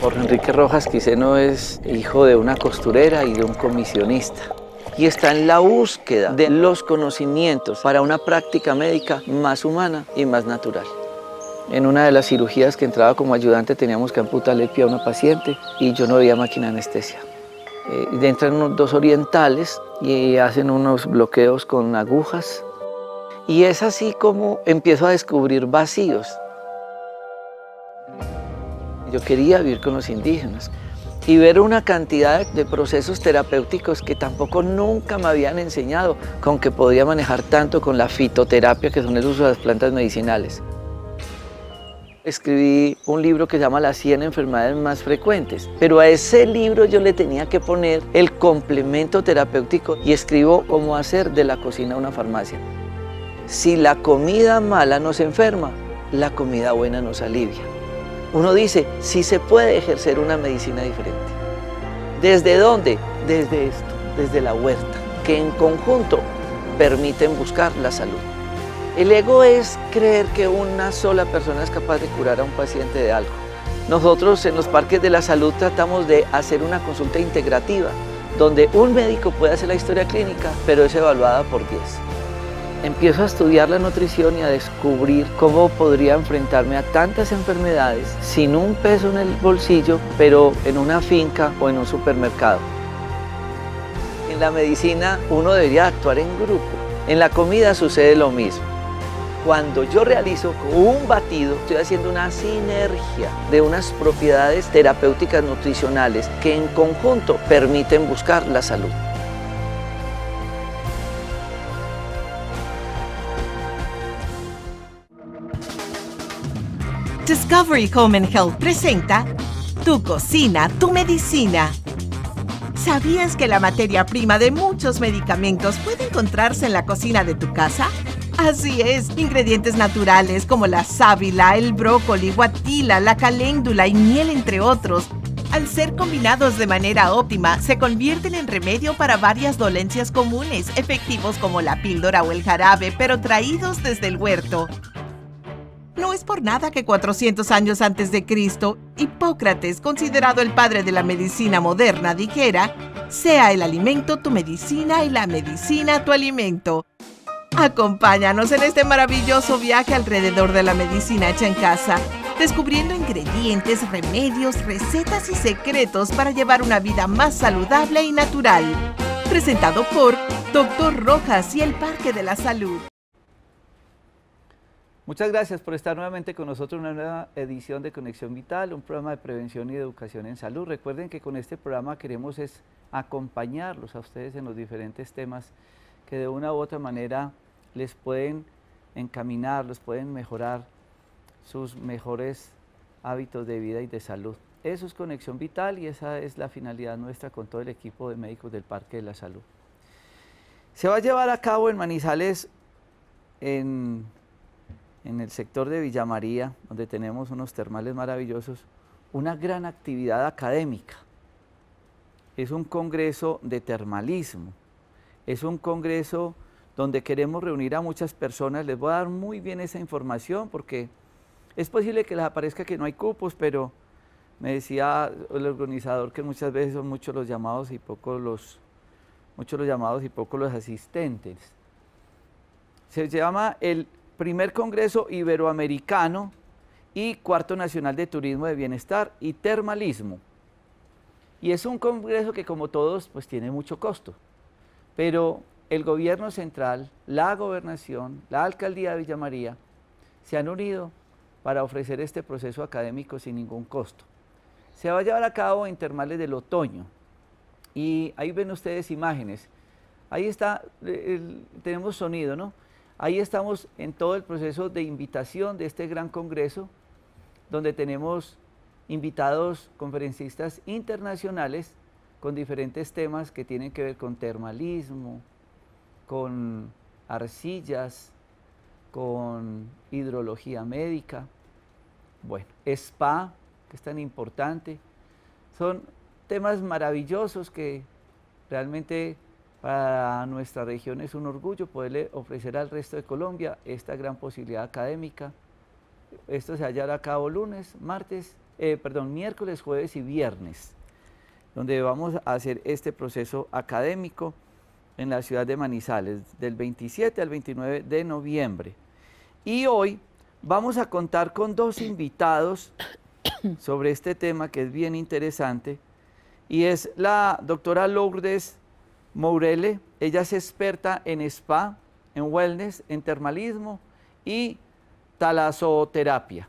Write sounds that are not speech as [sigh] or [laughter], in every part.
Jorge Enrique Rojas Quiseno es hijo de una costurera y de un comisionista y está en la búsqueda de los conocimientos para una práctica médica más humana y más natural. En una de las cirugías que entraba como ayudante teníamos que amputarle el pie a una paciente y yo no había máquina de anestesia. Eh, entran unos dos orientales y hacen unos bloqueos con agujas y es así como empiezo a descubrir vacíos. Yo quería vivir con los indígenas y ver una cantidad de procesos terapéuticos que tampoco nunca me habían enseñado, con que podía manejar tanto con la fitoterapia, que son el uso de las plantas medicinales. Escribí un libro que se llama Las 100 enfermedades más frecuentes, pero a ese libro yo le tenía que poner el complemento terapéutico y escribo cómo hacer de la cocina una farmacia. Si la comida mala nos enferma, la comida buena nos alivia uno dice, sí se puede ejercer una medicina diferente. ¿Desde dónde? Desde esto, desde la huerta, que en conjunto permiten buscar la salud. El ego es creer que una sola persona es capaz de curar a un paciente de algo. Nosotros en los parques de la salud tratamos de hacer una consulta integrativa, donde un médico puede hacer la historia clínica, pero es evaluada por 10. Empiezo a estudiar la nutrición y a descubrir cómo podría enfrentarme a tantas enfermedades sin un peso en el bolsillo, pero en una finca o en un supermercado. En la medicina uno debería actuar en grupo. En la comida sucede lo mismo. Cuando yo realizo un batido, estoy haciendo una sinergia de unas propiedades terapéuticas nutricionales que en conjunto permiten buscar la salud. Discovery Home and Health presenta Tu cocina, tu medicina. ¿Sabías que la materia prima de muchos medicamentos puede encontrarse en la cocina de tu casa? Así es, ingredientes naturales como la sábila, el brócoli, guatila, la caléndula y miel, entre otros, al ser combinados de manera óptima, se convierten en remedio para varias dolencias comunes, efectivos como la píldora o el jarabe, pero traídos desde el huerto. No es por nada que 400 años antes de Cristo, Hipócrates, considerado el padre de la medicina moderna, dijera, sea el alimento tu medicina y la medicina tu alimento. Acompáñanos en este maravilloso viaje alrededor de la medicina hecha en casa, descubriendo ingredientes, remedios, recetas y secretos para llevar una vida más saludable y natural. Presentado por Dr. Rojas y el Parque de la Salud. Muchas gracias por estar nuevamente con nosotros en una nueva edición de Conexión Vital, un programa de prevención y educación en salud. Recuerden que con este programa queremos es acompañarlos a ustedes en los diferentes temas que de una u otra manera les pueden encaminar, les pueden mejorar sus mejores hábitos de vida y de salud. Eso es Conexión Vital y esa es la finalidad nuestra con todo el equipo de médicos del Parque de la Salud. Se va a llevar a cabo en Manizales en en el sector de Villa María, donde tenemos unos termales maravillosos, una gran actividad académica. Es un congreso de termalismo, es un congreso donde queremos reunir a muchas personas. Les voy a dar muy bien esa información porque es posible que les aparezca que no hay cupos, pero me decía el organizador que muchas veces son muchos los llamados y pocos los, muchos los llamados y pocos los asistentes. Se llama el primer Congreso Iberoamericano y cuarto Nacional de Turismo de Bienestar y Termalismo. Y es un congreso que como todos pues tiene mucho costo, pero el gobierno central, la gobernación, la alcaldía de Villa María se han unido para ofrecer este proceso académico sin ningún costo. Se va a llevar a cabo en Termales del Otoño y ahí ven ustedes imágenes. Ahí está, tenemos sonido, ¿no? Ahí estamos en todo el proceso de invitación de este gran congreso, donde tenemos invitados conferencistas internacionales con diferentes temas que tienen que ver con termalismo, con arcillas, con hidrología médica, bueno, spa, que es tan importante. Son temas maravillosos que realmente para nuestra región es un orgullo poderle ofrecer al resto de Colombia esta gran posibilidad académica. Esto se hallará a cabo lunes, martes eh, perdón, miércoles, jueves y viernes, donde vamos a hacer este proceso académico en la ciudad de Manizales, del 27 al 29 de noviembre. Y hoy vamos a contar con dos invitados sobre este tema que es bien interesante, y es la doctora Lourdes Mourele, ella es experta en spa, en wellness, en termalismo y talasoterapia,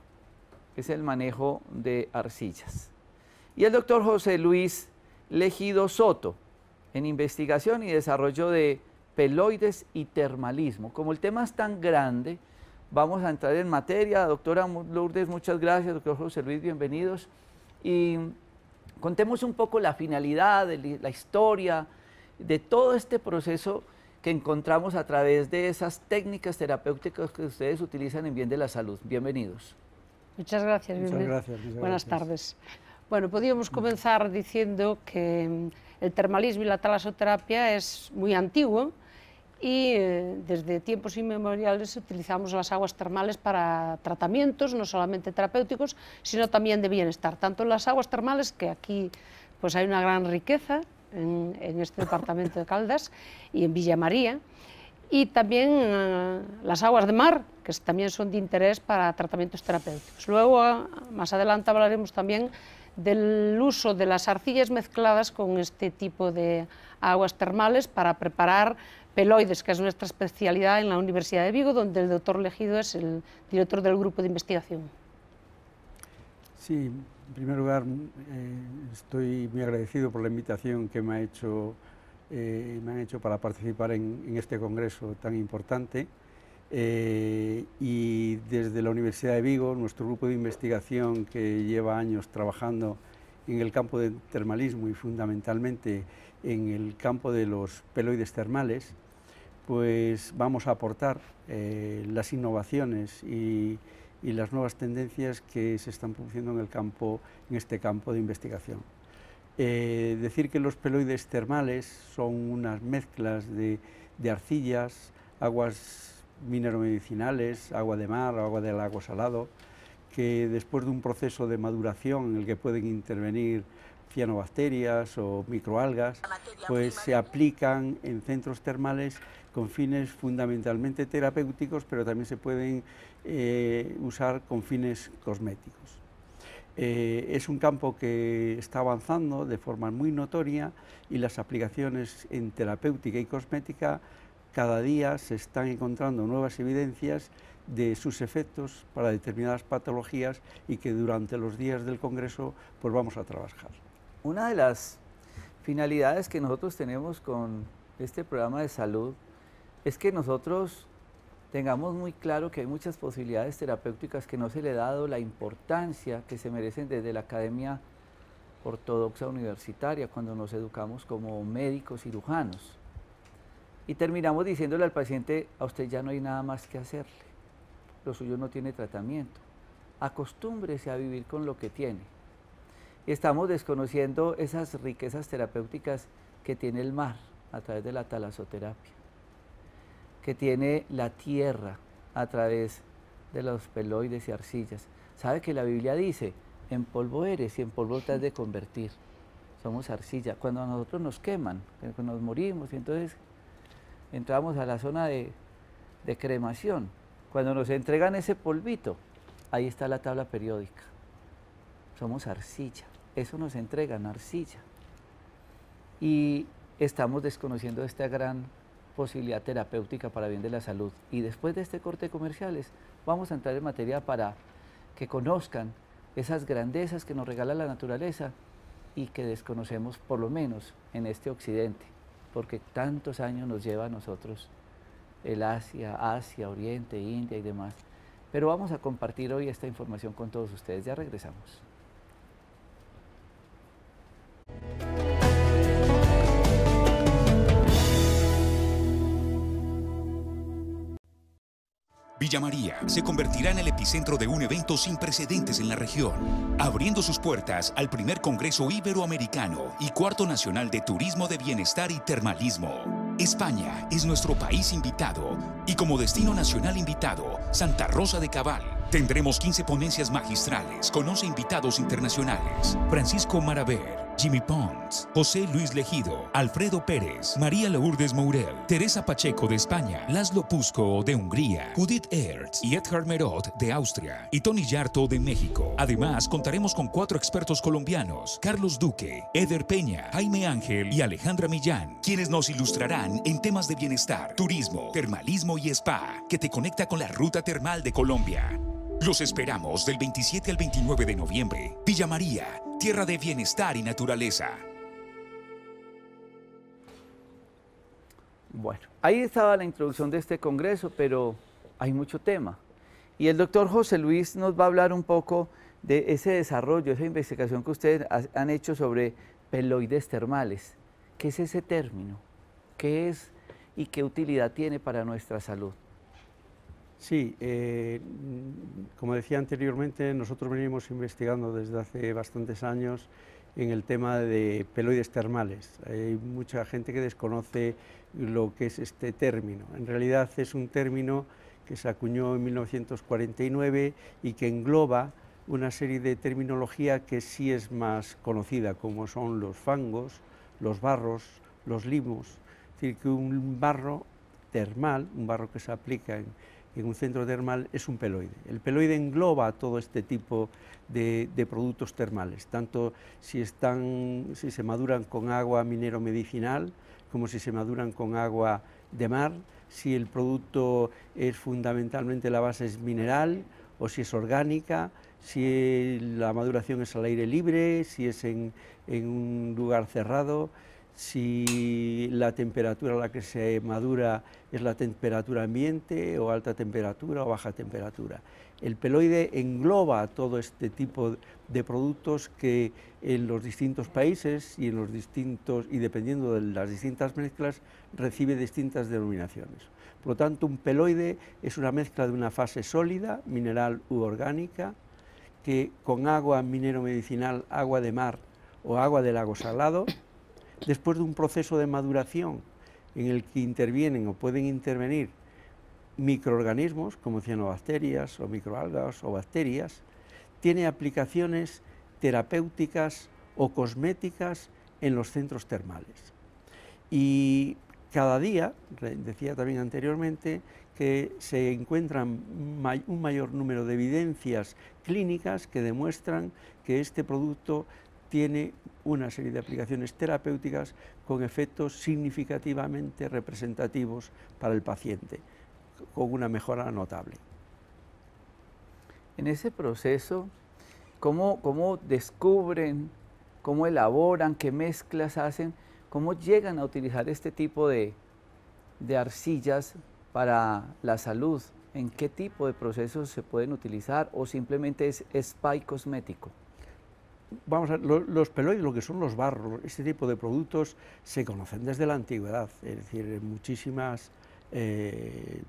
que es el manejo de arcillas. Y el doctor José Luis Legido Soto, en investigación y desarrollo de peloides y termalismo. Como el tema es tan grande, vamos a entrar en materia. Doctora Lourdes, muchas gracias. Doctor José Luis, bienvenidos. Y contemos un poco la finalidad, la historia de todo este proceso que encontramos a través de esas técnicas terapéuticas que ustedes utilizan en bien de la salud. Bienvenidos. Muchas gracias. Muchas gracias. Buenas tardes. Bueno, podríamos comenzar diciendo que el termalismo y la talasoterapia es muy antiguo y eh, desde tiempos inmemoriales utilizamos las aguas termales para tratamientos, no solamente terapéuticos, sino también de bienestar. Tanto en las aguas termales, que aquí pues hay una gran riqueza en, este departamento de Caldas y en Villa María, y también eh, las aguas de mar, que también son de interés para tratamientos terapéuticos. Luego, más adelante, hablaremos también del uso de las arcillas mezcladas con este tipo de aguas termales para preparar peloides, que es nuestra especialidad en la Universidad de Vigo, donde el doctor Legido es el director del grupo de investigación. Sí, en primer lugar, eh, estoy muy agradecido por la invitación que me, ha hecho, eh, me han hecho para participar en este congreso tan importante. Eh, y desde la Universidad de Vigo, nuestro grupo de investigación que lleva años trabajando en el campo del termalismo y fundamentalmente en el campo de los peloides termales, pues vamos a aportar las innovaciones y, las nuevas tendencias que se están produciendo en, el campo, en este campo de investigación. Eh, decir que los peloides termales son unas mezclas de, de arcillas, aguas mineromedicinales, agua de mar agua del lago salado, que después de un proceso de maduración en el que pueden intervenir cianobacterias o microalgas, pues se aplican en centros termales con fines fundamentalmente terapéuticos, pero también se pueden eh, usar con fines cosméticos. Eh, es un campo que está avanzando de forma muy notoria y las aplicaciones en terapéutica y cosmética cada día se están encontrando nuevas evidencias de sus efectos para determinadas patologías y que durante los días del Congreso pues vamos a trabajar. Una de las finalidades que nosotros tenemos con este programa de salud es que nosotros tengamos muy claro que hay muchas posibilidades terapéuticas que no se le ha dado la importancia que se merecen desde la Academia Ortodoxa Universitaria cuando nos educamos como médicos cirujanos. Y terminamos diciéndole al paciente, a usted ya no hay nada más que hacerle, lo suyo no tiene tratamiento, acostúmbrese a vivir con lo que tiene. Estamos desconociendo esas riquezas terapéuticas que tiene el mar a través de la talasoterapia, que tiene la tierra a través de los peloides y arcillas. ¿Sabe que la Biblia dice, en polvo eres y en polvo te has de convertir? Somos arcilla. Cuando a nosotros nos queman, cuando nos morimos, y entonces entramos a la zona de, cremación. Cuando nos entregan ese polvito, ahí está la tabla periódica. Somos arcilla. Eso nos entregan, arcilla. Y estamos desconociendo esta gran posibilidad terapéutica para bien de la salud. Y después de este corte de comerciales, vamos a entrar en materia para que conozcan esas grandezas que nos regala la naturaleza y que desconocemos por lo menos en este occidente porque tantos años nos lleva a nosotros el Asia, Asia, Oriente, India y demás. Pero vamos a compartir hoy esta información con todos ustedes. Ya regresamos. Villa María se convertirá en el epicentro de un evento sin precedentes en la región, abriendo sus puertas al primer Congreso Iberoamericano y Cuarto Nacional de Turismo de Bienestar y Termalismo. España es nuestro país invitado y como destino nacional invitado, Santa Rosa de Cabal Tendremos 15 ponencias magistrales con 11 invitados internacionales. Francisco Maraver, Jimmy Pons, José Luis Legido, Alfredo Pérez, María Lourdes Mourel, Teresa Pacheco de España, Laszlo Pusco de Hungría, Judith Ertz y Edgar Merot de Austria y Tony Yarto de México. Además, contaremos con cuatro expertos colombianos, Carlos Duque, Eder Peña, Jaime Ángel y Alejandra Millán, quienes nos ilustrarán en temas de bienestar, turismo, termalismo y spa, que te conecta con la ruta termal de Colombia. Los esperamos del 27 al 29 de noviembre. Villa María, tierra de bienestar y naturaleza. Bueno, ahí estaba la introducción de este congreso, pero hay mucho tema. Y el doctor José Luis nos va a hablar un poco de ese desarrollo, esa investigación que ustedes han hecho sobre peloides termales. ¿Qué es ese término? ¿Qué es y qué utilidad tiene para nuestra salud? Sí, eh, como decía anteriormente, nosotros venimos investigando desde hace bastantes años en el tema de peloides termales. Hay mucha gente que desconoce lo que es este término. En realidad es un término que se acuñó en 1949 y que engloba una serie de terminología que sí es más conocida, como son los fangos, los barros, los limos. Es decir, que un barro termal, un barro que se aplica en, en un centro termal es un peloide. El peloide engloba todo este tipo de, productos termales, tanto si, están, si se maduran con agua minero medicinal, como si se maduran con agua de mar, si el producto es fundamentalmente la base es mineral o si es orgánica, si la maduración es al aire libre, si es en un lugar cerrado, si la temperatura a la que se madura es la temperatura ambiente o alta temperatura o baja temperatura. El peloide engloba todo este tipo de productos que en los distintos países y, en los distintos, y dependiendo de las distintas mezclas recibe distintas denominaciones. Por lo tanto, un peloide es una mezcla de una fase sólida, mineral u orgánica, que con agua minero-medicinal, agua de mar o agua de lago salado, después de un proceso de maduración en el que intervienen o pueden intervenir microorganismos como cianobacterias o microalgas o bacterias, tiene aplicaciones terapéuticas o cosméticas en los centros termales. Y cada día, decía también anteriormente, que se encuentran un mayor número de evidencias clínicas que demuestran que este producto tiene una serie de aplicaciones terapéuticas con efectos significativamente representativos para el paciente, con una mejora notable. En ese proceso, ¿cómo, cómo descubren, cómo elaboran, qué mezclas hacen, cómo llegan a utilizar este tipo de, de arcillas para la salud? ¿En qué tipo de procesos se pueden utilizar o simplemente es spa cosmético? Vamos a los peloides, lo que son los barros, este tipo de productos se conocen desde la antigüedad, es decir, en muchísimas, eh,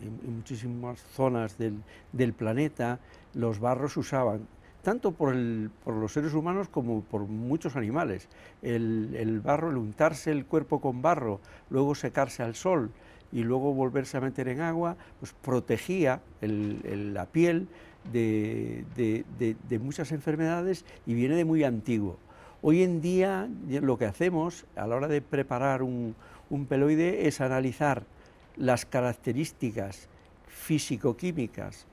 en, muchísimas zonas del, planeta los barros se usaban tanto por, los seres humanos como por muchos animales. El, barro, el untarse el cuerpo con barro, luego secarse al sol y luego volverse a meter en agua, pues protegía la piel de, muchas enfermedades y viene de muy antiguo. Hoy en día lo que hacemos a la hora de preparar un, peloide es analizar las características físico-químicas,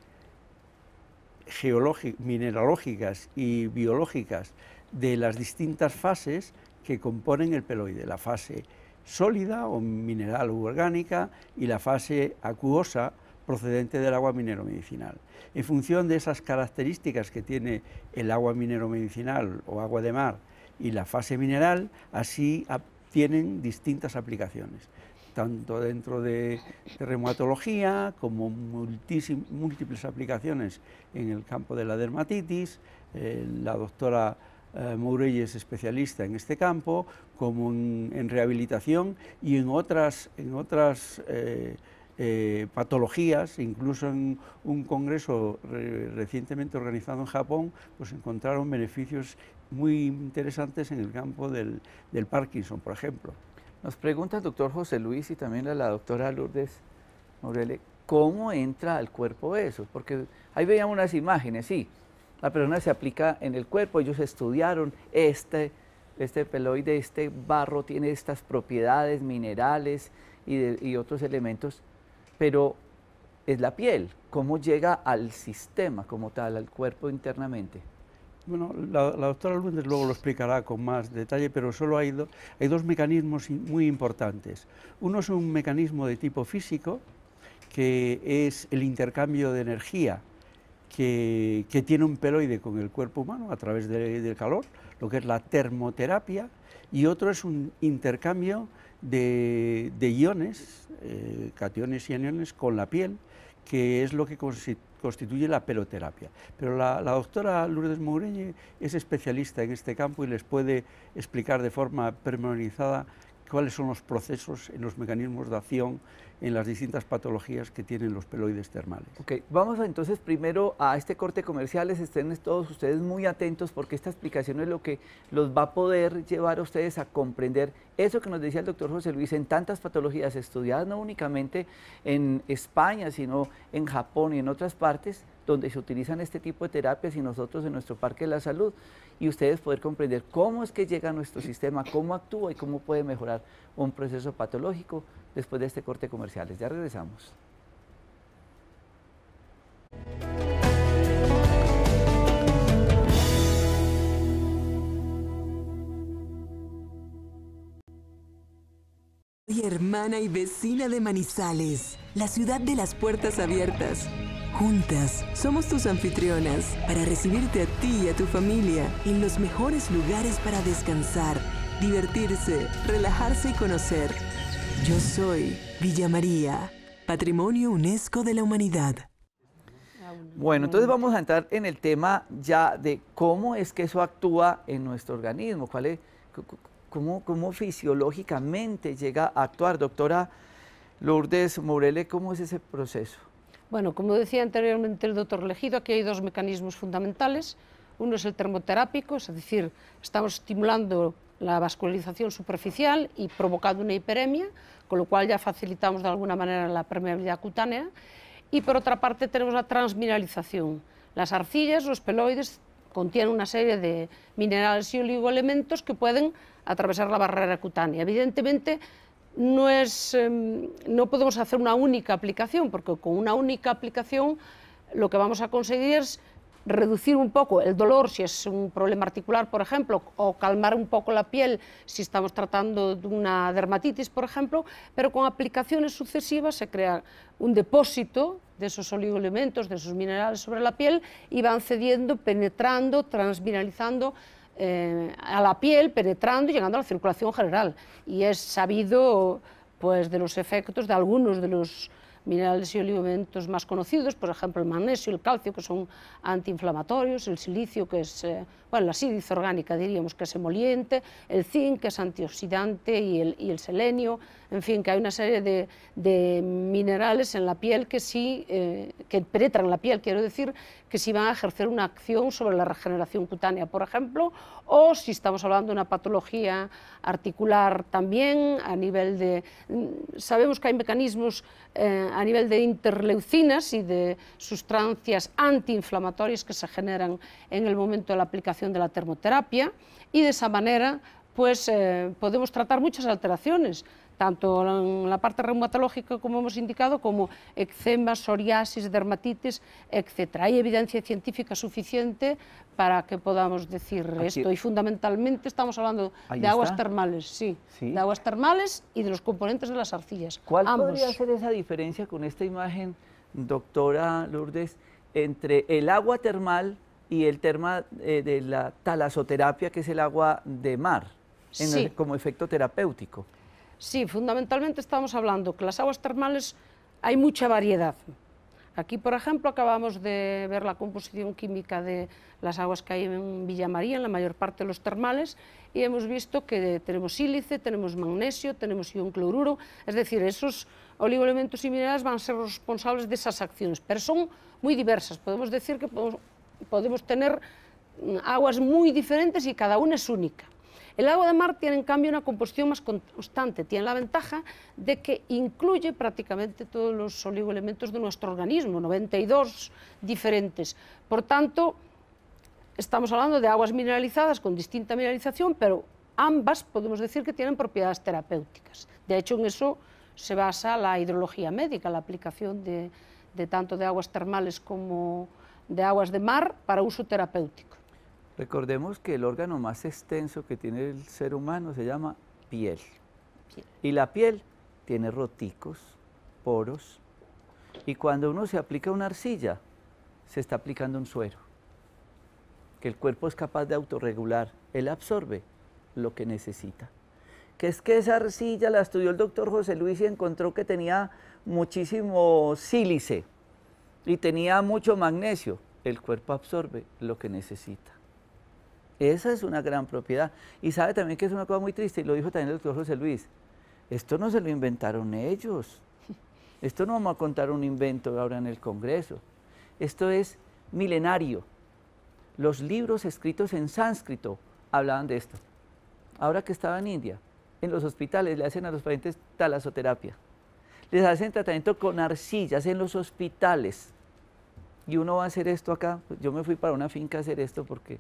mineralógicas y biológicas de las distintas fases que componen el peloide, la fase sólida o mineral u orgánica y la fase acuosa procedente del agua minero medicinal. En función de esas características que tiene el agua minero medicinal o agua de mar y la fase mineral, así tienen distintas aplicaciones, tanto dentro de, reumatología como múltiples aplicaciones en el campo de la dermatitis. Eh, la doctora eh, es especialista en este campo, como en, rehabilitación y en otras, en otras eh, eh, patologías, incluso en un congreso recientemente organizado en Japón, pues encontraron beneficios muy interesantes en el campo del, Parkinson, por ejemplo. Nos pregunta el doctor José Luis y también la doctora Lourdes Morele, cómo entra al cuerpo eso, porque ahí veíamos unas imágenes, sí, la persona se aplica en el cuerpo, ellos estudiaron este, este peloide, este barro tiene estas propiedades minerales y, otros elementos, pero es la piel, cómo llega al sistema como tal, al cuerpo internamente. Bueno, la, doctora Luendes luego lo explicará con más detalle, pero solo hay, hay dos mecanismos muy importantes. Uno es un mecanismo de tipo físico, que es el intercambio de energía que, tiene un peloide con el cuerpo humano a través del calor, lo que es la termoterapia, y otro es un intercambio de, iones, eh, cationes y aniones, con la piel, que es lo que constituye la peloterapia. Pero la, la, doctora Lourdes Moureñe es especialista en este campo y les puede explicar de forma pormenorizada cuáles son los procesos en los mecanismos de acción en las distintas patologías que tienen los peloides termales. Ok, vamos entonces primero a este corte comercial, estén todos ustedes muy atentos porque esta explicación es lo que los va a poder llevar a ustedes a comprender eso que nos decía el doctor José Luis en tantas patologías estudiadas no únicamente en España, sino en Japón y en otras partes donde se utilizan este tipo de terapias y nosotros en nuestro Parque de la Salud y ustedes poder comprender cómo es que llega a nuestro sistema, cómo actúa y cómo puede mejorar un proceso patológico después de este corte comercial. Ya regresamos. Soy hermana y vecina de Manizales, la ciudad de las puertas abiertas. Juntas somos tus anfitrionas para recibirte a ti y a tu familia en los mejores lugares para descansar, divertirse, relajarse y conocer yo soy Villa María, Patrimonio UNESCO de la Humanidad. Bueno, entonces vamos a entrar en el tema ya de cómo es que eso actúa en nuestro organismo, cuál es, cómo, cómo fisiológicamente llega a actuar. Doctora Lourdes Morele, ¿cómo es ese proceso? Bueno, como decía anteriormente el doctor Legido, aquí hay dos mecanismos fundamentales. Uno es el termoterápico, es decir, estamos estimulando la vascularización superficial y provocando una hiperemia, con lo cual ya facilitamos de alguna manera la permeabilidad cutánea. Y por otra parte tenemos la transmineralización. Las arcillas, los peloides, contienen una serie de minerales y oligoelementos que pueden atravesar la barrera cutánea. Evidentemente, no, es, em, no podemos hacer una única aplicación, porque con una única aplicación lo que vamos a conseguir es reducir un poco el dolor si es un problema articular, por ejemplo, o calmar un poco la piel si estamos tratando de una dermatitis, por ejemplo, pero con aplicaciones sucesivas se crea un depósito de esos oligoelementos, de esos minerales sobre la piel y van cediendo, penetrando, transmineralizando eh, a la piel, penetrando y llegando a la circulación general. Y es sabido pues, de los efectos de algunos de los minerales y oligoelementos más conocidos, por ejemplo el magnesio, el calcio, que son antiinflamatorios, el silicio, que es, eh, bueno, la sílice orgánica diríamos que es emoliente, el zinc, que es antioxidante, y el, selenio, en fin, que hay una serie de, de minerales en la piel que sí, eh, que penetran la piel, quiero decir, que sí van a ejercer una acción sobre la regeneración cutánea, por ejemplo, o si estamos hablando de una patología articular también, a nivel de... Mm, sabemos que hay mecanismos eh, a nivel de interleucinas y de sustancias antiinflamatorias que se generan en el momento de la aplicación de la termoterapia. Y de esa manera pues eh, podemos tratar muchas alteraciones tanto en la parte reumatológica, como hemos indicado, como eczema, psoriasis, dermatitis, etc. Hay evidencia científica suficiente para que podamos decir esto y fundamentalmente estamos hablando de aguas termales, sí, de aguas termales y de los componentes de las arcillas. ¿Cuál podría ser esa diferencia con esta imagen, doctora Lourdes, entre el agua termal y el terma eh, de la talasoterapia, que es el agua de mar, como efecto terapéutico? Sí, fundamentalmente estamos hablando que las aguas termales hay mucha variedad. Aquí, por ejemplo, acabamos de ver la composición química de las aguas que hay en Villa María, en la mayor parte de los termales, y hemos visto que tenemos sílice, tenemos magnesio, tenemos ion cloruro, es decir, esos oligoelementos y minerales van a ser responsables de esas acciones, pero son muy diversas. Podemos decir que podemos, podemos tener aguas muy diferentes y cada una es única. El agua de mar tiene en cambio una composición más constante, tiene la ventaja de que incluye prácticamente todos los oligoelementos de nuestro organismo, 92 diferentes. Por tanto, estamos hablando de aguas mineralizadas con distinta mineralización, pero ambas podemos decir que tienen propiedades terapéuticas. De hecho, en eso se basa la hidrología médica, la aplicación de, de tanto de aguas termales como de aguas de mar para uso terapéutico. Recordemos que el órgano más extenso que tiene el ser humano se llama piel. Y la piel tiene roticos, poros, y cuando uno se aplica una arcilla, se está aplicando un suero, que el cuerpo es capaz de autorregular, él absorbe lo que necesita. Que es que esa arcilla la estudió el doctor José Luis y encontró que tenía muchísimo sílice y tenía mucho magnesio. El cuerpo absorbe lo que necesita. Esa es una gran propiedad. Y sabe también que es una cosa muy triste, y lo dijo también el doctor José Luis, esto no se lo inventaron ellos. Esto no vamos a contar un invento ahora en el Congreso. Esto es milenario. Los libros escritos en sánscrito hablaban de esto. Ahora que estaba en India, en los hospitales le hacen a los pacientes talasoterapia. Les hacen tratamiento con arcillas en los hospitales. Y uno va a hacer esto acá. Yo me fui para una finca a hacer esto porque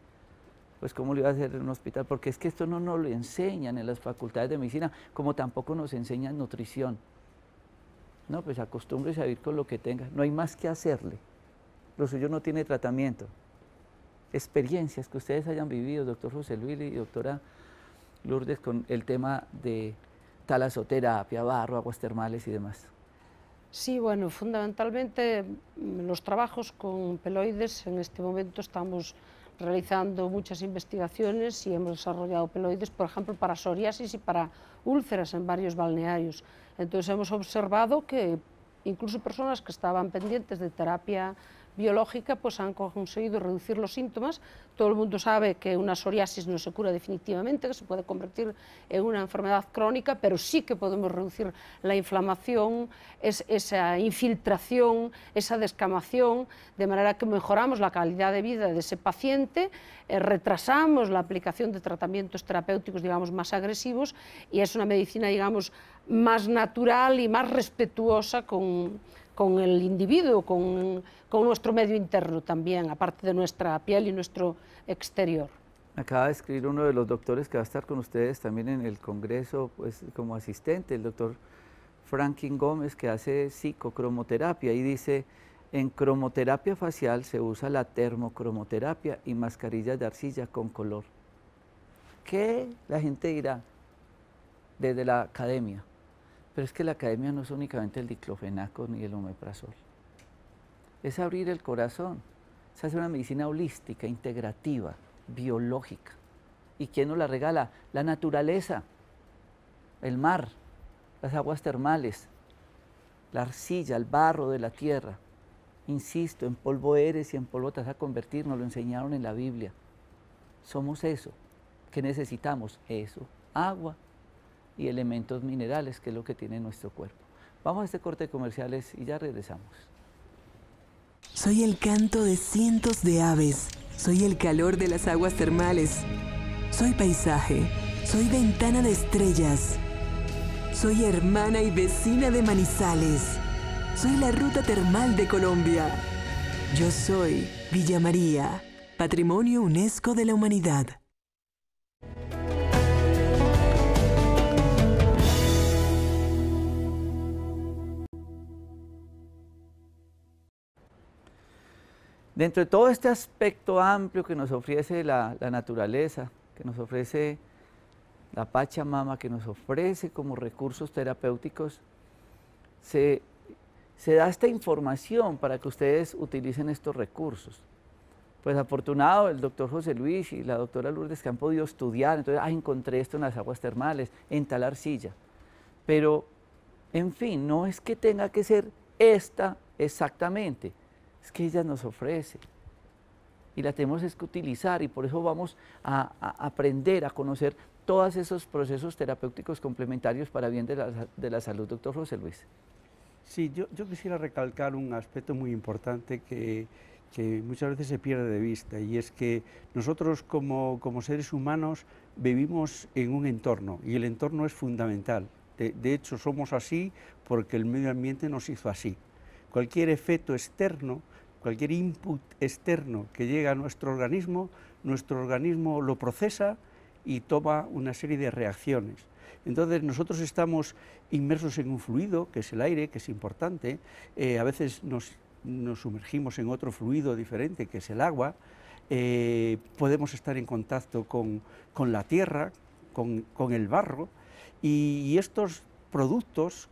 pues cómo lo iba a hacer en un hospital, porque es que esto no nos lo enseñan en las facultades de medicina, como tampoco nos enseñan nutrición. No, pues acostúmbrese a vivir con lo que tenga, no hay más que hacerle. Lo suyo no tiene tratamiento. Experiencias que ustedes hayan vivido, doctor José Luis y doctora Lourdes, con el tema de talasoterapia, barro, aguas termales y demás. Sí, bueno, fundamentalmente mm, los trabajos con peloides, en este momento estamos realizando muchas investigaciones y hemos desarrollado peloides, por ejemplo, para psoriasis y para úlceras en varios balnearios. Entonces hemos observado que incluso personas que estaban pendientes de terapia biológica pues han conseguido reducir los síntomas. Todo el mundo sabe que una psoriasis no se cura definitivamente, que se puede convertir en una enfermedad crónica, pero sí que podemos reducir la inflamación, esa infiltración, esa descamación, de manera que mejoramos la calidad de vida de ese paciente, eh, retrasamos la aplicación de tratamientos terapéuticos, digamos, más agresivos y es una medicina, digamos, más natural y más respetuosa con con el individuo, con, nuestro medio interno también, aparte de nuestra piel y nuestro exterior. Acaba de escribir uno de los doctores que va a estar con ustedes también en el Congreso pues, como asistente, el doctor Franklin Gómez, que hace psicocromoterapia y dice, en cromoterapia facial se usa la termocromoterapia y mascarillas de arcilla con color. ¿Qué la gente dirá desde la academia? Pero es que la academia no es únicamente el diclofenaco ni el omeprazol. Es abrir el corazón. Es hacer una medicina holística, integrativa, biológica. ¿Y quién nos la regala? La naturaleza, el mar, las aguas termales, la arcilla, el barro de la tierra. Insisto, en polvo eres y en polvo te vas a convertir, nos lo enseñaron en la Biblia. Somos eso. ¿Qué necesitamos? Eso, agua, y elementos minerales, que es lo que tiene nuestro cuerpo. Vamos a este corte de comerciales y ya regresamos. Soy el canto de cientos de aves. Soy el calor de las aguas termales. Soy paisaje. Soy ventana de estrellas. Soy hermana y vecina de Manizales. Soy la ruta termal de Colombia. Yo soy Villa María, Patrimonio UNESCO de la Humanidad. Dentro de todo este aspecto amplio que nos ofrece la, naturaleza, que nos ofrece la Pachamama, que nos ofrece como recursos terapéuticos, se, da esta información para que ustedes utilicen estos recursos. Pues afortunado el doctor José Luis y la doctora Lourdes que han podido estudiar, entonces, ah, encontré esto en las aguas termales, en tal arcilla. Pero, en fin, no es que tenga que ser esta exactamente, es que ella nos ofrece y la tenemos que utilizar y por eso vamos a, aprender a conocer todos esos procesos terapéuticos complementarios para bien de la, salud, doctor José Luis. Sí, yo, quisiera recalcar un aspecto muy importante que, muchas veces se pierde de vista y es que nosotros como, seres humanos vivimos en un entorno y el entorno es fundamental. De, hecho, somos así porque el medio ambiente nos hizo así. Cualquier efecto externo, cualquier input externo que llega a nuestro organismo, nuestro organismo lo procesa y toma una serie de reacciones. Entonces nosotros estamos inmersos en un fluido, que es el aire, que es importante, eh, a veces nos, sumergimos en otro fluido diferente, que es el agua, eh, podemos estar en contacto con, la tierra, con, el barro, y, estos productos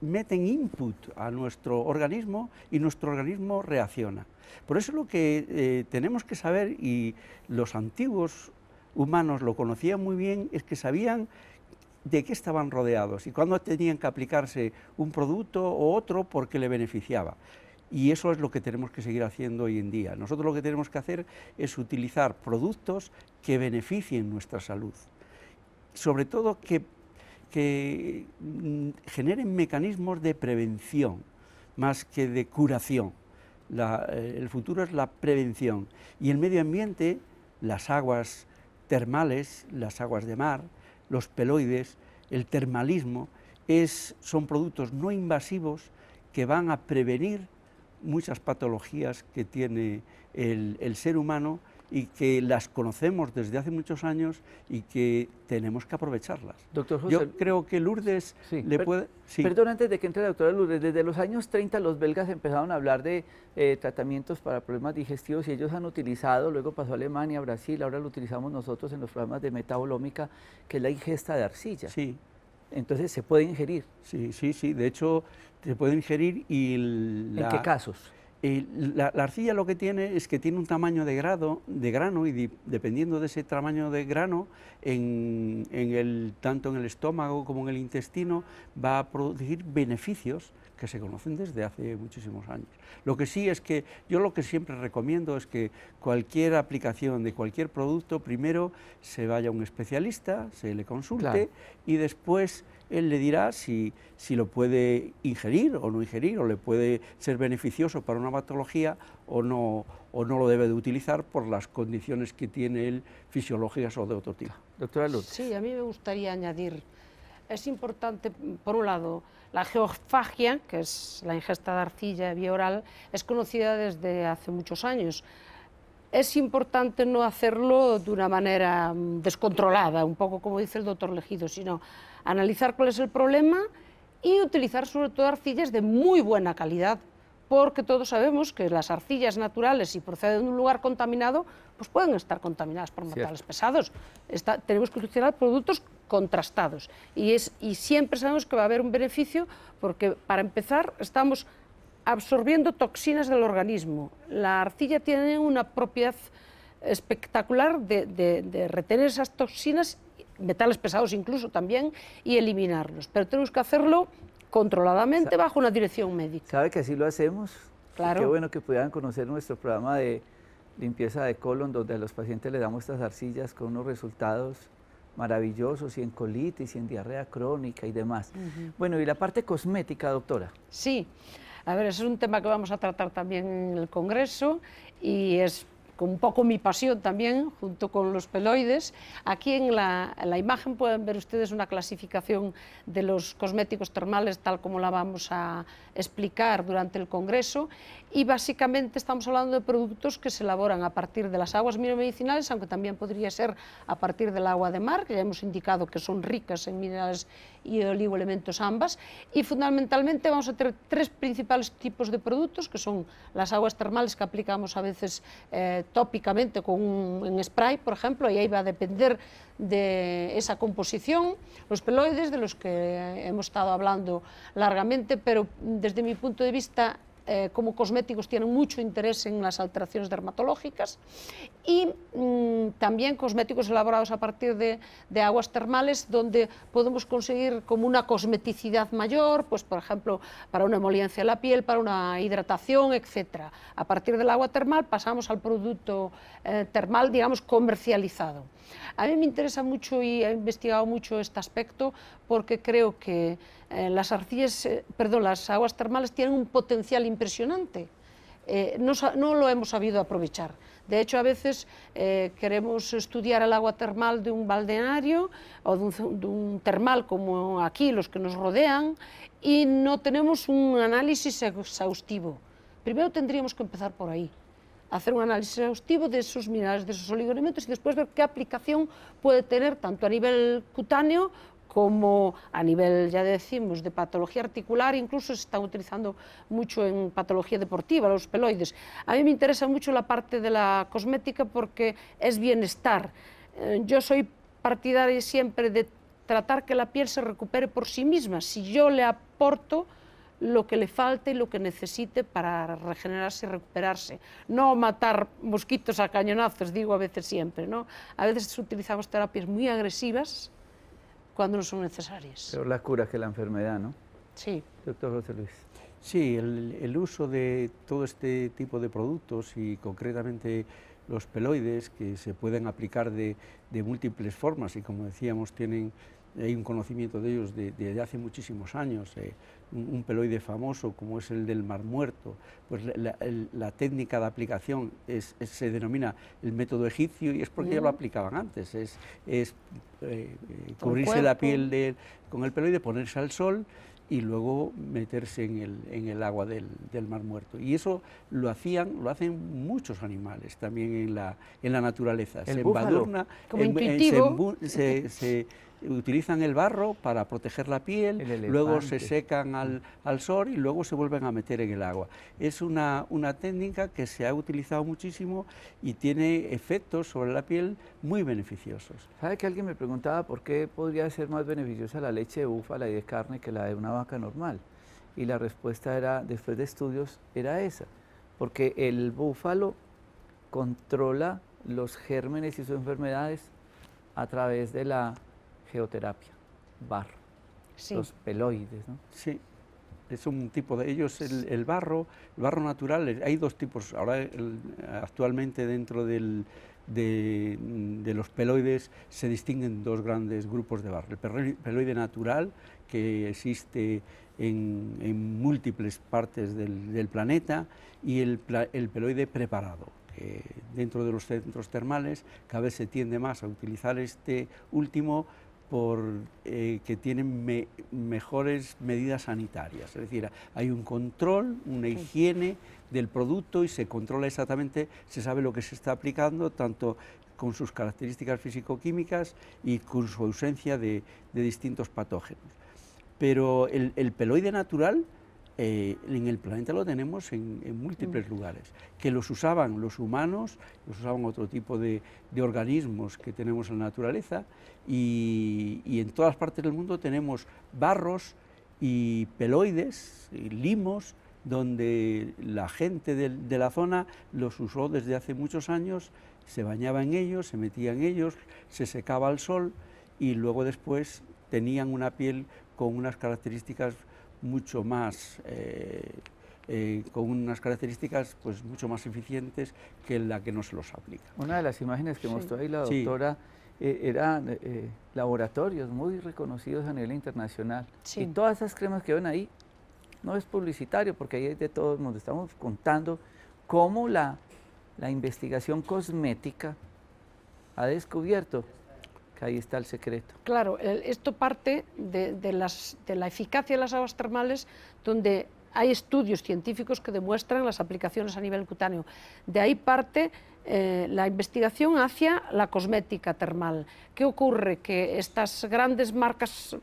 meten input a nuestro organismo y nuestro organismo reacciona. Por eso lo que eh, tenemos que saber, y los antiguos humanos lo conocían muy bien, es que sabían de qué estaban rodeados y cuándo tenían que aplicarse un producto o otro porque le beneficiaba. Y eso es lo que tenemos que seguir haciendo hoy en día. Nosotros lo que tenemos que hacer es utilizar productos que beneficien nuestra salud. Sobre todo que, que mm, generen mecanismos de prevención más que de curación. Eh, el futuro es la prevención. Y el medio ambiente, las aguas termales, las aguas de mar, los peloides, el termalismo, son productos no invasivos que van a prevenir muchas patologías que tiene el, ser humano y que las conocemos desde hace muchos años y que tenemos que aprovecharlas. Doctor José, Yo creo que Lourdes le puede... Perdón, antes de que entre la doctora Lourdes, desde los años 30 los belgas empezaron a hablar de eh, tratamientos para problemas digestivos y ellos han utilizado, luego pasó a Alemania, Brasil, ahora lo utilizamos nosotros en los programas de metabolómica, que es la ingesta de arcilla. Sí. Entonces se puede ingerir. Sí, sí, sí. De hecho, se puede ingerir y... ¿En qué casos? La, arcilla lo que tiene es que tiene un tamaño de, grado, de grano y dependiendo de ese tamaño de grano, en, el, tanto en el estómago como en el intestino, va a producir beneficios que se conocen desde hace muchísimos años. Lo que sí es que yo lo que siempre recomiendo es que cualquier aplicación de cualquier producto, primero se vaya a un especialista, se le consulte y después él le dirá si, si lo puede ingerir o no ingerir, o le puede ser beneficioso para una patología o no, o no lo debe de utilizar por las condiciones que tiene él fisiológicas o de otro tipo. Doctora Luz. Sí, a mí me gustaría añadir, es importante, por un lado, la geofagia, que es la ingesta de arcilla vía oral, es conocida desde hace muchos años. Es importante no hacerlo de una manera mm, descontrolada, un poco como dice el doctor Legido, sino analizar cuál es el problema y utilizar sobre todo arcillas de muy buena calidad, porque todos sabemos que las arcillas naturales, si proceden de un lugar contaminado, pues pueden estar contaminadas por metales pesados. tenemos que utilizar productos contrastados y, es, y siempre sabemos que va a haber un beneficio porque, para empezar, estamos absorbiendo toxinas del organismo. La arcilla tiene una propiedad espectacular de, de retener esas toxinas metales pesados incluso también, y eliminarlos. Pero tenemos que hacerlo controladamente bajo una dirección médica. ¿Sabe que así lo hacemos? Claro. Qué bueno que pudieran conocer nuestro programa de limpieza de colon, donde a los pacientes les damos estas arcillas con unos resultados maravillosos y en colitis y en diarrea crónica y demás. Bueno, y la parte cosmética, doctora. Sí, a ver, ese es un tema que vamos a tratar también en el Congreso y es con un poco mi pasión también, junto con los peloides. Aquí en la, imagen pueden ver ustedes una clasificación de los cosméticos termales tal como la vamos a explicar durante el Congreso y básicamente estamos hablando de productos que se elaboran a partir de las aguas mineromedicinales, aunque también podría ser a partir del agua de mar, que ya hemos indicado que son ricas en minerales y oligoelementos ambas, y fundamentalmente vamos a tener tres principales tipos de productos, que son las aguas termales que aplicamos a veces eh, tópicamente con un, spray, por ejemplo, y ahí va a depender de esa composición, los peloides, de los que hemos estado hablando largamente, pero desde mi punto de vista eh, como cosméticos tienen mucho interés en las alteraciones dermatológicas y mm, también cosméticos elaborados a partir de, aguas termales donde podemos conseguir como una cosmeticidad mayor, pues por ejemplo para una emoliencia de la piel, para una hidratación, etc. A partir del agua termal pasamos al producto eh, termal, digamos, comercializado. A mí me interesa mucho y he investigado mucho este aspecto porque creo que eh, las arcillas, perdón, las aguas termales tienen un potencial impresionante. eh, no, no lo hemos sabido aprovechar. De hecho, a veces eh, queremos estudiar el agua termal de un balneario o de un, de un, termal como aquí, los que nos rodean, y no tenemos un análisis exhaustivo. Primero tendríamos que empezar por ahí, hacer un análisis exhaustivo de esos minerales, de esos oligoelementos y después ver qué aplicación puede tener tanto a nivel cutáneo como a nivel, ya decimos, de patología articular, incluso se están utilizando mucho en patología deportiva, los peloides. A mí me interesa mucho la parte de la cosmética porque es bienestar. Eh, yo soy partidaria siempre de tratar que la piel se recupere por sí misma. Si yo le aporto lo que le falta y lo que necesite para regenerarse y recuperarse. No matar mosquitos a cañonazos, digo a veces siempre. ¿no? A veces utilizamos terapias muy agresivas cuando no son necesarias. Pero la cura que la enfermedad, ¿no? Sí. Doctor José Luis. Sí, el, el, uso de todo este tipo de productos y concretamente los peloides que se pueden aplicar de, de múltiples formas y como decíamos tienen hay un conocimiento de ellos desde de, de hace muchísimos años, eh, un, un, peloide famoso como es el del mar muerto, pues la, la técnica de aplicación es, es, se denomina el método egipcio y es porque mm. ya lo aplicaban antes, es, es eh, cubrirse la piel de, con el peloide, ponerse al sol y luego meterse en el, en el agua del, del, mar muerto. Y eso lo hacían, lo hacen muchos animales también en la, en la naturaleza. El se embadurna, en, se, se utilizan el barro para proteger la piel, luego se secan al, al, sol y luego se vuelven a meter en el agua. Es una, una, técnica que se ha utilizado muchísimo y tiene efectos sobre la piel muy beneficiosos. ¿Sabe que alguien me preguntaba por qué podría ser más beneficiosa la leche de búfala y de carne que la de una vaca normal? Y la respuesta era, después de estudios, era esa, porque el búfalo controla los gérmenes y sus enfermedades a través de la geoterapia, barro, sí. los peloides. ¿no? Sí, es un tipo de ellos, el, el, barro, el barro natural, hay dos tipos, ahora el, actualmente dentro del, de, de, los peloides se distinguen dos grandes grupos de barro, el peloide natural, que existe en, en múltiples partes del, del planeta, y el, el peloide preparado, que dentro de los centros termales cada vez se tiende más a utilizar este último por eh, que tienen me, mejores medidas sanitarias. Es decir, hay un control, una higiene del producto y se controla exactamente, se sabe lo que se está aplicando, tanto con sus características físico-químicas y con su ausencia de, de distintos patógenos. Pero el, el peloide natural, eh, en el planeta lo tenemos en, en múltiples mm. lugares, que los usaban los humanos, los usaban otro tipo de, de organismos que tenemos en la naturaleza, y, y, en todas partes del mundo tenemos barros y peloides, y limos, donde la gente de, de, la zona los usó desde hace muchos años, se bañaba en ellos, se metía en ellos, se secaba al sol y luego después tenían una piel con unas características mucho más, eh, eh, con unas características pues mucho más eficientes que la que no se los aplica. Una de las imágenes que sí. mostró ahí la doctora sí. eh, eran eh, laboratorios muy reconocidos a nivel internacional. Sí. Y todas esas cremas que ven ahí, no es publicitario, porque ahí de todos nos estamos contando cómo la, la investigación cosmética ha descubierto ahí está el secreto. Claro, esto parte de, las, la eficacia de las aguas termales, donde hay estudios científicos que demuestran las aplicaciones a nivel cutáneo. De ahí parte eh, la investigación hacia la cosmética termal. ¿Qué ocurre? Que estas grandes marcas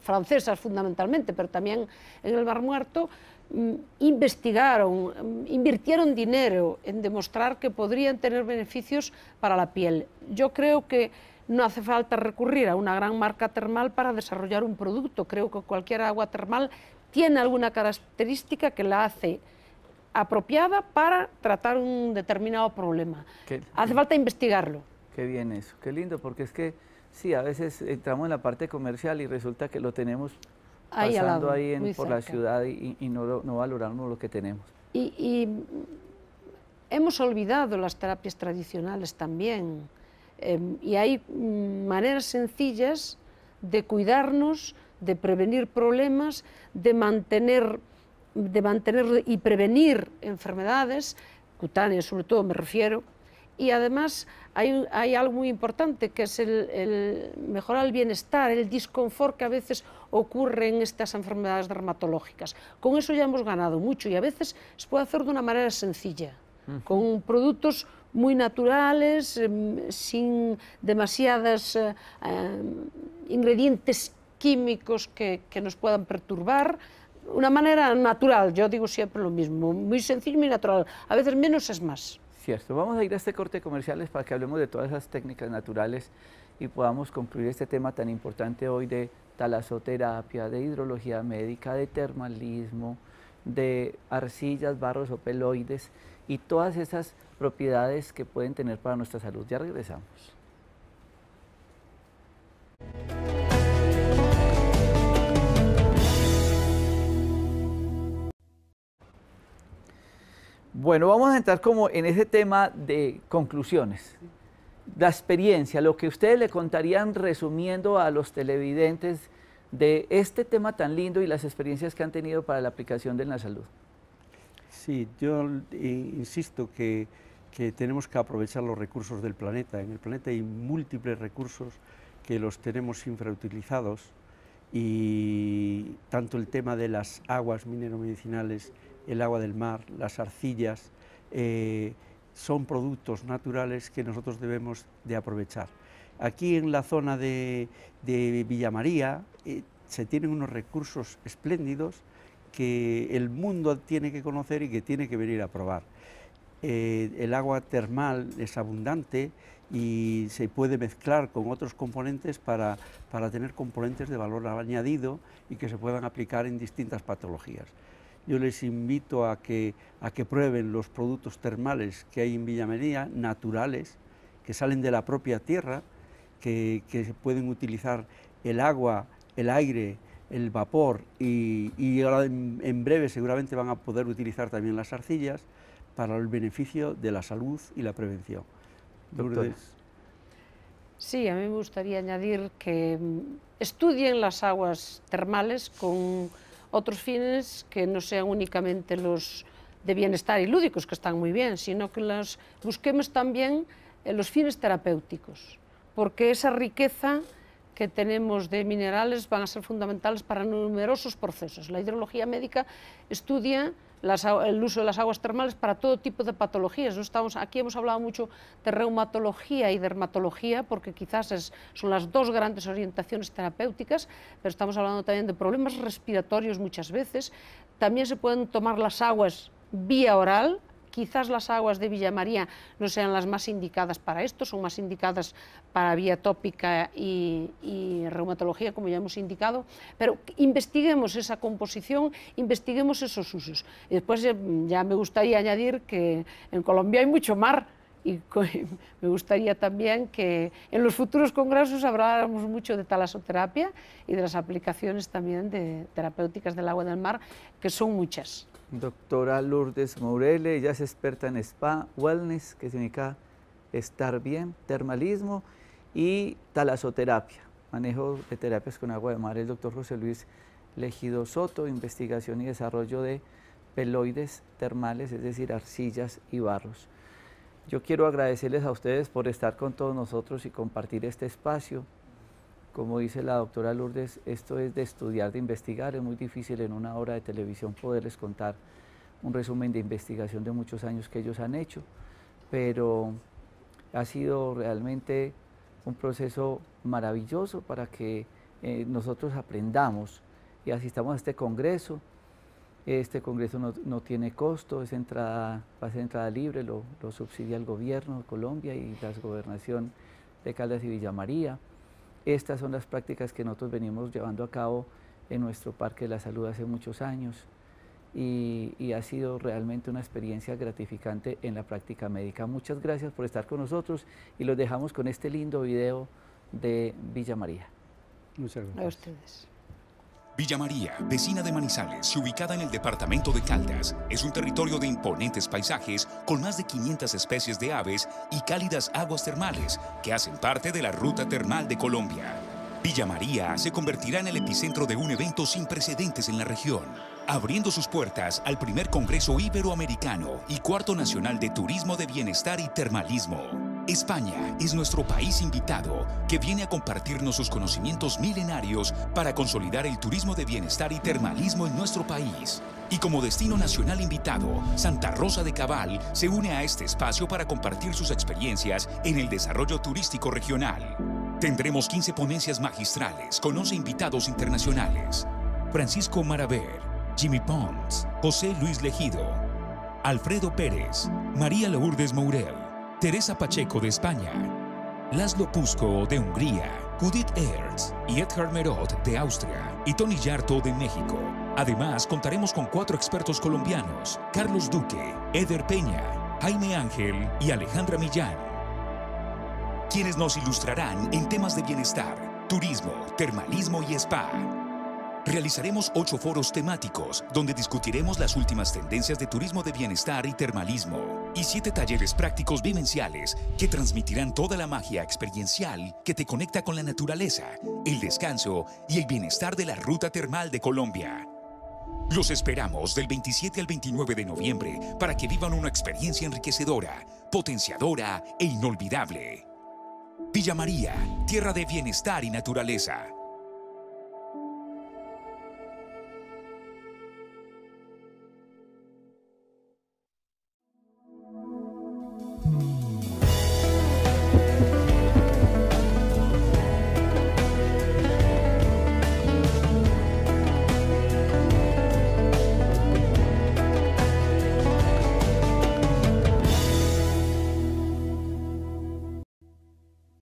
francesas fundamentalmente, pero también en el Mar Muerto, mm, investigaron, mm, invirtieron dinero en demostrar que podrían tener beneficios para la piel. Yo creo que no hace falta recurrir a una gran marca termal para desarrollar un producto. Creo que cualquier agua termal tiene alguna característica que la hace apropiada para tratar un determinado problema. Qué, hace falta investigarlo. Qué bien eso, qué lindo, porque es que sí, a veces entramos en la parte comercial y resulta que lo tenemos ahí pasando lado, ahí en, por cerca. la ciudad y, y no, no, valoramos lo que tenemos. Y, y hemos olvidado las terapias tradicionales también Eh, y hay maneras sencillas de cuidarnos, de prevenir problemas, de mantener de mantener y prevenir enfermedades cutáneas, sobre todo me refiero, y además hay, hay, algo muy importante que es el, el, mejorar el bienestar, el disconfort que a veces ocurre en estas enfermedades dermatológicas. Con eso ya hemos ganado mucho y a veces se puede hacer de una manera sencilla, uh -huh. con productos muy naturales, eh, sin demasiados eh, eh, ingredientes químicos que, que nos puedan perturbar, una manera natural, yo digo siempre lo mismo, muy sencillo y muy natural, a veces menos es más. Cierto, vamos a ir a este corte comerciales para que hablemos de todas esas técnicas naturales y podamos concluir este tema tan importante hoy de talasoterapia, de hidrología médica, de termalismo, de arcillas, barros o peloides y todas esas propiedades que pueden tener para nuestra salud. Ya regresamos. Bueno, vamos a entrar como en ese tema de conclusiones. La experiencia, lo que ustedes le contarían resumiendo a los televidentes de este tema tan lindo y las experiencias que han tenido para la aplicación de la salud. Sí, yo insisto que, que tenemos que aprovechar los recursos del planeta. En el planeta hay múltiples recursos que los tenemos infrautilizados y tanto el tema de las aguas mineromedicinales, el agua del mar, las arcillas, eh, son productos naturales que nosotros debemos de aprovechar. Aquí en la zona de, de Villa María eh, se tienen unos recursos espléndidos que el mundo tiene que conocer y que tiene que venir a probar. Eh, el agua termal es abundante y se puede mezclar con otros componentes para, para tener componentes de valor añadido y que se puedan aplicar en distintas patologías yo les invito a que, a que prueben los productos termales que hay en Villamaría, naturales, que salen de la propia tierra, que, que se pueden utilizar el agua, el aire, el vapor y, y ahora en, en, breve seguramente van a poder utilizar también las arcillas para el beneficio de la salud y la prevención. Lourdes. Sí, a mí me gustaría añadir que mm, estudien las aguas termales con otros fines que no sean únicamente los de bienestar y lúdicos, que están muy bien, sino que los busquemos también en los fines terapéuticos, porque esa riqueza que tenemos de minerales van a ser fundamentales para numerosos procesos. La hidrología médica estudia las, el uso de las aguas termales para todo tipo de patologías. No estamos, aquí hemos hablado mucho de reumatología y dermatología, porque quizás es, son las dos grandes orientaciones terapéuticas, pero estamos hablando también de problemas respiratorios muchas veces. También se pueden tomar las aguas vía oral, quizás las aguas de Villa María no sean las más indicadas para esto, son más indicadas para vía tópica y, reumatología, como ya hemos indicado, pero investiguemos esa composición, investiguemos esos usos. Y después ya me gustaría añadir que en Colombia hay mucho mar, y [laughs] me gustaría también que en los futuros congresos habláramos mucho de talasoterapia y de las aplicaciones también terapéuticas del agua del mar, que son muchas. Doctora Lourdes Mourele, ella es experta en spa, wellness, que significa estar bien, termalismo y talasoterapia, manejo de terapias con agua de mar. El doctor José Luis Legido Soto, investigación y desarrollo de peloides termales, es decir, arcillas y barros. Yo quiero agradecerles a ustedes por estar con todos nosotros y compartir este espacio. Como dice la doctora Lourdes, esto es de estudiar, de investigar. Es muy difícil en una hora de televisión poderles contar un resumen de investigación de muchos años que ellos han hecho, pero ha sido realmente un proceso maravilloso para que eh, nosotros aprendamos y asistamos a este congreso. Este congreso no, tiene costo, es entrada, va a ser entrada libre, lo, lo subsidia el gobierno de Colombia y la gobernación de Caldas y Villa María. Estas son las prácticas que nosotros venimos llevando a cabo en nuestro Parque de la Salud hace muchos años y, y, ha sido realmente una experiencia gratificante en la práctica médica. Muchas gracias por estar con nosotros y los dejamos con este lindo video de Villa María. Muchas gracias. A ustedes. Villa María, vecina de Manizales, ubicada en el departamento de Caldas, es un territorio de imponentes paisajes con más de 500 especies de aves y cálidas aguas termales que hacen parte de la ruta termal de Colombia. Villa María se convertirá en el epicentro de un evento sin precedentes en la región, abriendo sus puertas al primer Congreso Iberoamericano y Cuarto Nacional de Turismo de Bienestar y Termalismo. España es nuestro país invitado que viene a compartirnos sus conocimientos milenarios para consolidar el turismo de bienestar y termalismo en nuestro país. Y como destino nacional invitado, Santa Rosa de Cabal se une a este espacio para compartir sus experiencias en el desarrollo turístico regional. Tendremos 15 ponencias magistrales con 11 invitados internacionales. Francisco Maraver, Jimmy Pons, José Luis Legido, Alfredo Pérez, María Lourdes Mourel, Teresa Pacheco de España, Laszlo Pusco de Hungría, Judith Ertz y Edgar Merot de Austria y Tony Yarto de México. Además, contaremos con cuatro expertos colombianos, Carlos Duque, Eder Peña, Jaime Ángel y Alejandra Millán quienes nos ilustrarán en temas de bienestar, turismo, termalismo y spa. Realizaremos ocho foros temáticos donde discutiremos las últimas tendencias de turismo de bienestar y termalismo y siete talleres prácticos vivenciales que transmitirán toda la magia experiencial que te conecta con la naturaleza, el descanso y el bienestar de la ruta termal de Colombia. Los esperamos del 27 al 29 de noviembre para que vivan una experiencia enriquecedora, potenciadora e inolvidable. Villa María, tierra de bienestar y naturaleza.